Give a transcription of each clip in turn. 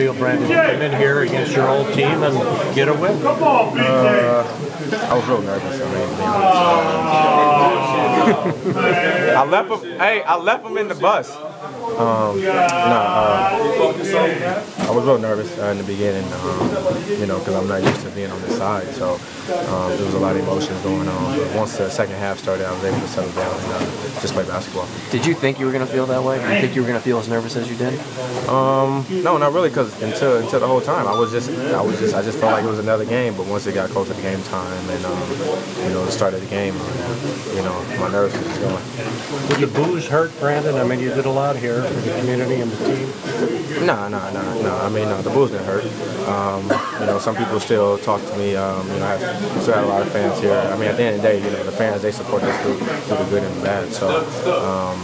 feel, Brandon, to come in here against your old team and get a win? Uh, I was real nervous. I mean, to be honest. Um, I left him. Hey, I left him in the bus. Um, nah, uh, I was real nervous uh, in the beginning, um, you know, because I'm not used to being on the side. So um, there was a lot of emotions going on. But once the second half started, I was able to settle down and uh, just play basketball. Did you think you were going to feel that way? Did you think you were going to feel as nervous as you did? Um, no, not really, because until until the whole time, I was just I was just I just felt like it was another game. But once it got closer to game time and um, you know the start of the game, you know my nerves was just going. Did the boos hurt, Brandon? I mean, you did a lot here for the community and the team. No, no, no, no. I mean, no, the Bulls didn't hurt. Um, you know, some people still talk to me. Um, you know, I have, still have a lot of fans here. I mean, at the end of the day, you know, the fans they support us through, through the good and the bad. So, um,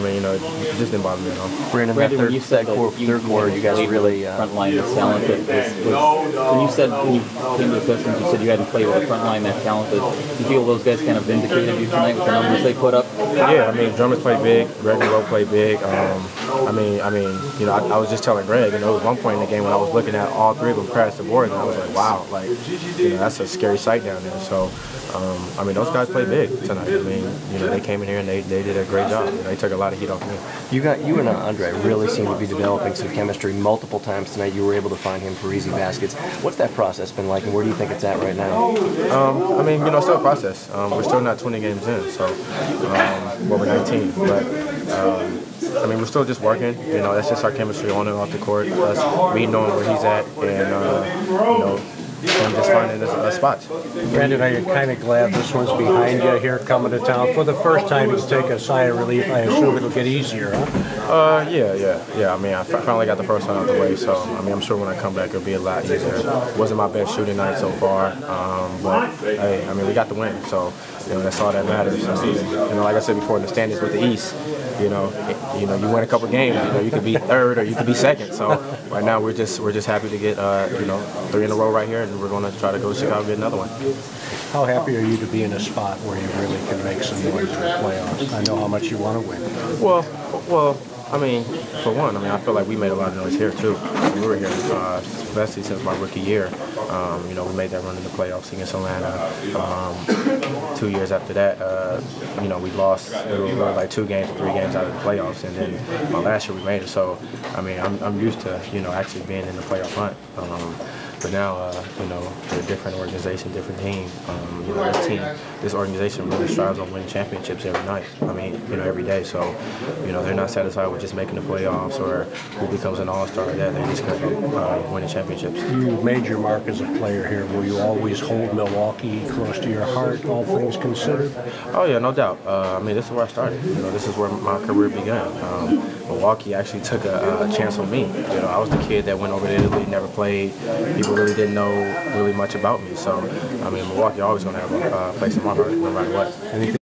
I mean, you know, it just didn't bother me at all. Brandon, Brandon, when third, you said that that you, third quarter, you guys believe really. Uh, front line was talented. Was, was, when you said when you came to the Pistons, you said you hadn't played with a front line that talented. Do you feel those guys kind of vindicated you tonight with the numbers they put up? Yeah, I mean, Drummond's play big. Greg Monroe played big. Um, I mean, I mean, you know, I, I was just telling Greg, you know, there was one point in the game when I was looking at all three of them crash the board, and I was like, wow, like, you know, that's a scary sight down there. So, um, I mean, those guys played big tonight. I mean, you know, they came in here and they, they did a great job. You know, they took a lot of heat off me. you got you and uh, Andre really seem to be developing some chemistry multiple times tonight. You were able to find him for easy baskets. What's that process been like, and where do you think it's at right now? Um, I mean, you know, still a process. Um, we're still not 20 games in, so um, well, we're 19, but um, I mean, we're still just working. You know, that's just our chemistry on and off the court. Us, me knowing where he's at, and uh, you know, just finding a, a spot. Brandon, are you kind of glad this one's behind you here coming to town? For the first time, you take a sigh of relief. I assume it'll get easier, huh? Uh, yeah, yeah, yeah. I mean, I finally got the first one out the way, so I mean, I'm sure when I come back, it'll be a lot easier. Wasn't my best shooting night so far, um, but hey, I mean, we got the win, so you know that's all that matters. Um, you know, like I said before, the standings with the East, you know, you know, you win a couple games, you know, you could be third or you could be second. So right now, we're just we're just happy to get uh, you know three in a row right here, and we're going to try to go to Chicago and get another one. How happy are you to be in a spot where you really can make some noise in the playoffs? I know how much you want to win. Well, well, I mean, for one, I mean, I feel like we made a lot of noise here too. We were here, uh, especially since my rookie year. Um, you know, we made that run in the playoffs against Atlanta. Um, two years after that, uh, you know, we lost. We were, like two games, or three games out of the playoffs, and then my last year we made it. So, I mean, I'm, I'm used to you know actually being in the playoff hunt. Um, but now, uh, you know, they're a different organization, different team. Um, you know, this team, this organization really strives on winning championships every night. I mean, you know, every day. So, you know, they're not satisfied with just making the playoffs or who becomes an all-star. or That they just got uh, winning championships. You made your mark as a player here. Will you always hold Milwaukee close to your heart, all things considered? Oh yeah, no doubt. Uh, I mean, this is where I started. You know, this is where my career began. Um, Milwaukee actually took a, a chance on me. You know, I was the kid that went over to Italy, never played. People really didn't know really much about me. So, I mean, Milwaukee always gonna have a uh, place in my heart, no matter what. Anything